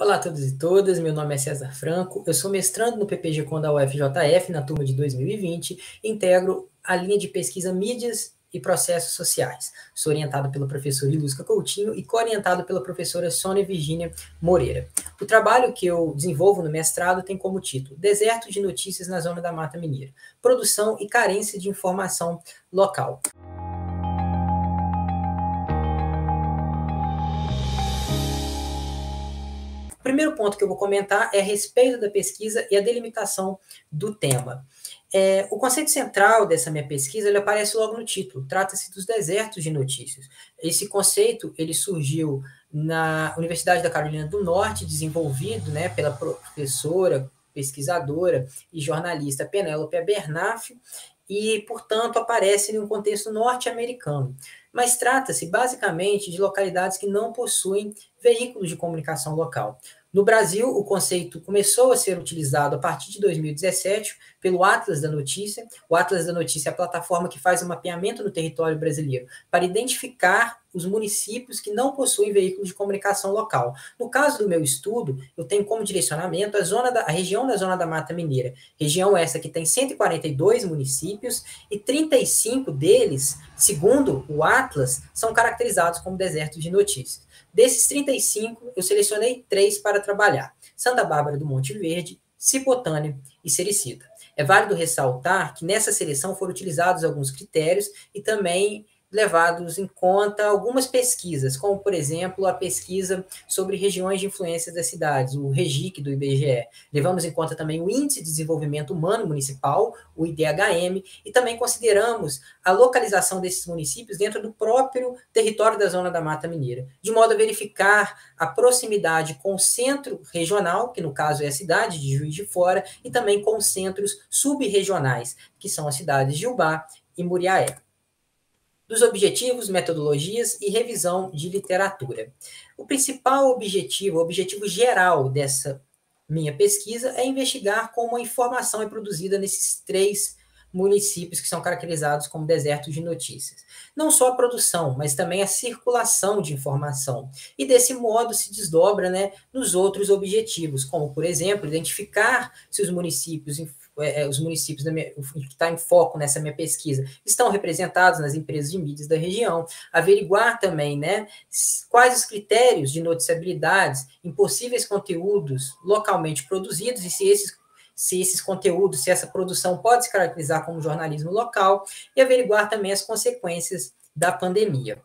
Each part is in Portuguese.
Olá a todos e todas, meu nome é César Franco, eu sou mestrando no PPG da UFJF na turma de 2020 e integro a linha de pesquisa Mídias e Processos Sociais. Sou orientado pela professora Ilusca Coutinho e co-orientado pela professora Sônia Virginia Moreira. O trabalho que eu desenvolvo no mestrado tem como título Deserto de Notícias na Zona da Mata Mineira, Produção e Carência de Informação Local. O primeiro ponto que eu vou comentar é a respeito da pesquisa e a delimitação do tema. É, o conceito central dessa minha pesquisa ele aparece logo no título. Trata-se dos desertos de notícias. Esse conceito ele surgiu na Universidade da Carolina do Norte, desenvolvido né, pela professora, pesquisadora e jornalista Penélope Abernaf, e, portanto, aparece em um contexto norte-americano. Mas trata-se basicamente de localidades que não possuem veículos de comunicação local. No Brasil, o conceito começou a ser utilizado a partir de 2017 pelo Atlas da Notícia. O Atlas da Notícia é a plataforma que faz o mapeamento no território brasileiro para identificar os municípios que não possuem veículos de comunicação local. No caso do meu estudo, eu tenho como direcionamento a, zona da, a região da Zona da Mata Mineira, região essa que tem 142 municípios e 35 deles, segundo o Atlas, são caracterizados como desertos de notícias. Desses 35, eu selecionei três para trabalhar: Santa Bárbara do Monte Verde, Cipotânea e Sericita. É válido ressaltar que nessa seleção foram utilizados alguns critérios e também levados em conta algumas pesquisas, como, por exemplo, a pesquisa sobre regiões de influência das cidades, o REGIC do IBGE. Levamos em conta também o Índice de Desenvolvimento Humano Municipal, o IDHM, e também consideramos a localização desses municípios dentro do próprio território da Zona da Mata Mineira, de modo a verificar a proximidade com o centro regional, que no caso é a cidade de Juiz de Fora, e também com centros subregionais, que são as cidades de Ubá e Muriaé dos objetivos, metodologias e revisão de literatura. O principal objetivo, o objetivo geral dessa minha pesquisa é investigar como a informação é produzida nesses três municípios que são caracterizados como desertos de notícias. Não só a produção, mas também a circulação de informação. E desse modo se desdobra né, nos outros objetivos, como, por exemplo, identificar se os municípios é, é, os municípios minha, que está em foco nessa minha pesquisa estão representados nas empresas de mídias da região, averiguar também né, quais os critérios de noticiabilidade em possíveis conteúdos localmente produzidos e se esses se esses conteúdos, se essa produção pode se caracterizar como jornalismo local e averiguar também as consequências da pandemia.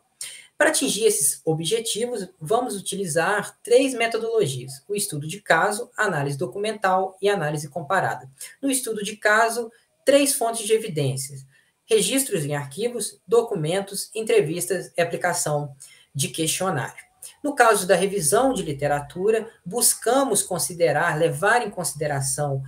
Para atingir esses objetivos, vamos utilizar três metodologias: o estudo de caso, análise documental e análise comparada. No estudo de caso, três fontes de evidências: registros em arquivos, documentos, entrevistas e aplicação de questionário. No caso da revisão de literatura, buscamos considerar, levar em consideração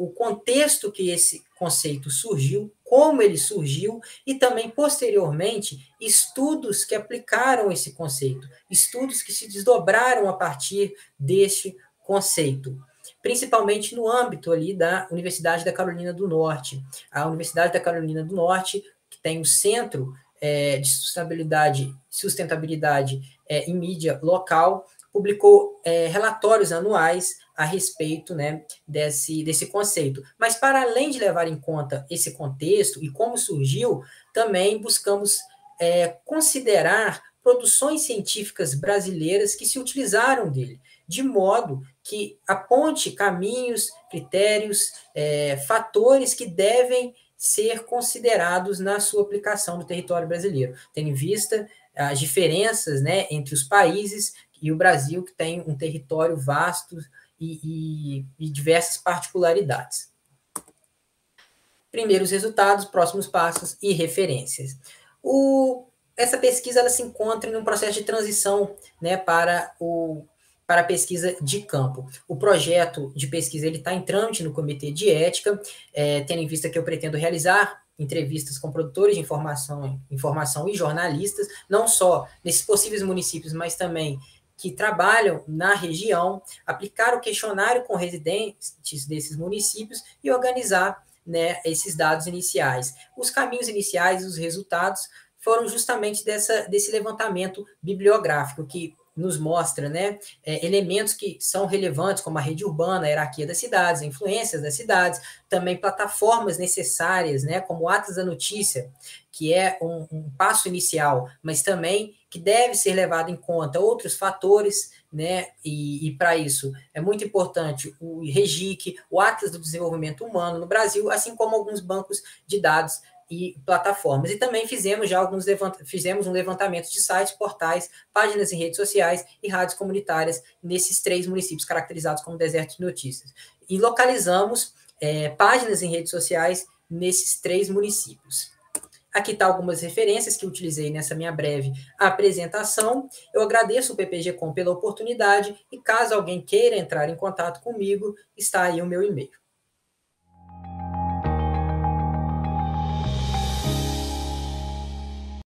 o contexto que esse conceito surgiu, como ele surgiu e também posteriormente estudos que aplicaram esse conceito, estudos que se desdobraram a partir deste conceito, principalmente no âmbito ali da Universidade da Carolina do Norte. A Universidade da Carolina do Norte, que tem o Centro é, de Sustentabilidade, sustentabilidade é, em mídia local, publicou é, relatórios anuais a respeito né, desse, desse conceito. Mas, para além de levar em conta esse contexto e como surgiu, também buscamos é, considerar produções científicas brasileiras que se utilizaram dele, de modo que aponte caminhos, critérios, é, fatores que devem ser considerados na sua aplicação no território brasileiro, tendo em vista as diferenças né, entre os países e o Brasil, que tem um território vasto e, e, e diversas particularidades. Primeiros resultados, próximos passos e referências. O, essa pesquisa ela se encontra em um processo de transição né, para, o, para a pesquisa de campo. O projeto de pesquisa está em trâmite no Comitê de Ética, é, tendo em vista que eu pretendo realizar entrevistas com produtores de informação, informação e jornalistas, não só nesses possíveis municípios, mas também que trabalham na região, aplicar o questionário com residentes desses municípios e organizar né, esses dados iniciais. Os caminhos iniciais, os resultados, foram justamente dessa, desse levantamento bibliográfico, que nos mostra né, é, elementos que são relevantes, como a rede urbana, a hierarquia das cidades, influências das cidades, também plataformas necessárias, né, como o Atlas da Notícia, que é um, um passo inicial, mas também que deve ser levado em conta outros fatores, né? E, e para isso é muito importante o REGIC, o Atlas do Desenvolvimento Humano no Brasil, assim como alguns bancos de dados e plataformas. E também fizemos já alguns fizemos um levantamento de sites, portais, páginas em redes sociais e rádios comunitárias nesses três municípios caracterizados como desertos de notícias. E localizamos é, páginas em redes sociais nesses três municípios. Aqui está algumas referências que utilizei nessa minha breve apresentação. Eu agradeço o PPG-Com pela oportunidade e caso alguém queira entrar em contato comigo, está aí o meu e-mail.